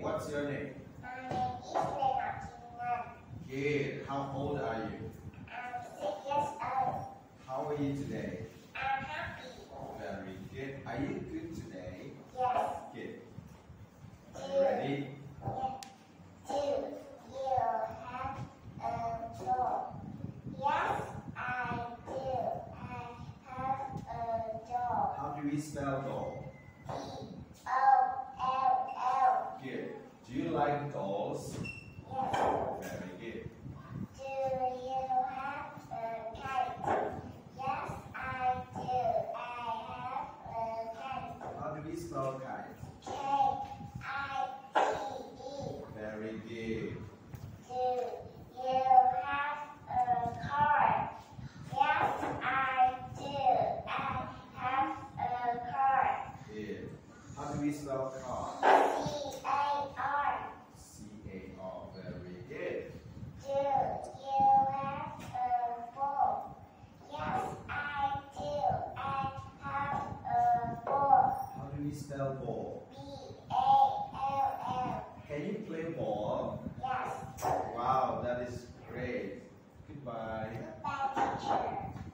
What's your name? My name is Lê Ngọc. How old are you? I'm six years old. How are you today? I'm happy. Very good. Are you good today? Yes. Good. Are you ready? Do you have a doll? Yes, I do. I have a doll. How do we spell doll? D O L L. Good. Do you like dolls? Yes. Very good. Do you have a kite? Yes, I do. I have a kite. How do we spell kite? K I T E. Very good. Do you have a car? Yes, I do. I have a car. Good. How do we spell car? C A R. C A R. Very good. Do you have a ball? Yes, I do. I have a ball. We spell ball? B A L L. Can you play ball? Yes. Wow, that is great. Goodbye. Goodbye, teacher.